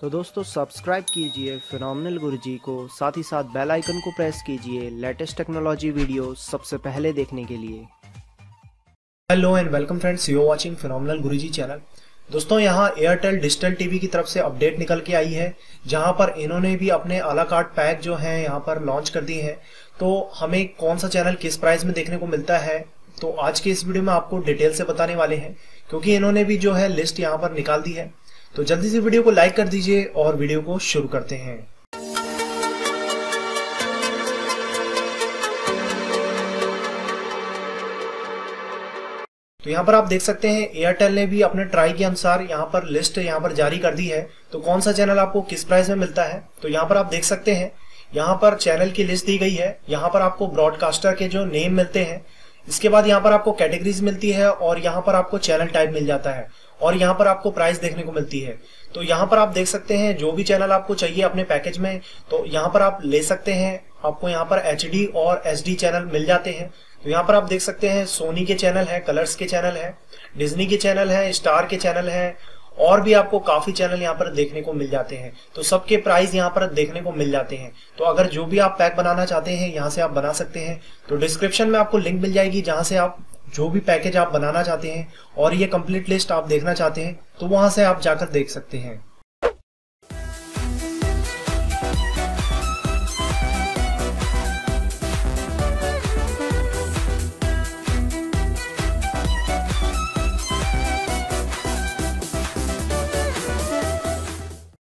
तो दोस्तों सब्सक्राइब कीजिए फिनोमिनल गुरुजी को, साथ ही साथ बेल आइकन को प्रेस कीजिए लेटेस्ट टेक्नोलॉजी वीडियो सबसे पहले देखने के लिए। Hello and welcome friends you watching phenomenal Guruji channel दोस्तों, यहाँ एयरटेल डिजिटल टीवी की तरफ़ से अपडेट निकल के आई है, जहाँ पर इन्होंने भी अपने अला कार्ड पैक जो है यहाँ पर लॉन्च कर दिए हैं। तो हमें कौन सा चैनल किस प्राइस में देखने को मिलता है तो आज के इस वीडियो में आपको डिटेल से बताने वाले हैं, क्योंकि इन्होंने भी जो है लिस्ट यहाँ पर निकाल दी है। तो जल्दी से वीडियो को लाइक कर दीजिए और वीडियो को शुरू करते हैं। तो यहाँ पर आप देख सकते हैं एयरटेल ने भी अपने ट्राई के अनुसार यहाँ पर लिस्ट यहाँ पर जारी कर दी है। तो कौन सा चैनल आपको किस प्राइस में मिलता है? तो यहाँ पर आप देख सकते हैं, यहाँ पर चैनल की लिस्ट दी गई है। यहाँ पर आपको ब्रॉडकास्टर के जो नेम मिलते हैं इसके बाद यहाँ पर आपको कैटेगरीज मिलती है और यहाँ पर आपको चैनल टाइप मिल जाता है और यहाँ पर आपको प्राइस देखने को मिलती है। तो यहाँ पर आप देख सकते हैं, जो भी चैनल आपको चाहिए अपने पैकेज में तो यहाँ पर आप ले सकते हैं। आपको यहाँ पर एचडी और एच चैनल मिल जाते हैं। तो यहाँ पर आप देख सकते हैं सोनी के चैनल है कलर्स के चैनल है डिजनी के चैनल है स्टार के चैनल है और भी आपको काफ़ी चैनल यहाँ पर देखने को मिल जाते हैं। तो सबके प्राइस यहाँ पर देखने को मिल जाते हैं। तो अगर जो भी आप पैक बनाना चाहते हैं, यहाँ से आप बना सकते हैं। तो डिस्क्रिप्शन में आपको लिंक मिल जाएगी, जहाँ से आप जो भी पैकेज आप बनाना चाहते हैं और ये कंप्लीट लिस्ट आप देखना चाहते हैं तो वहाँ से आप जाकर देख सकते हैं।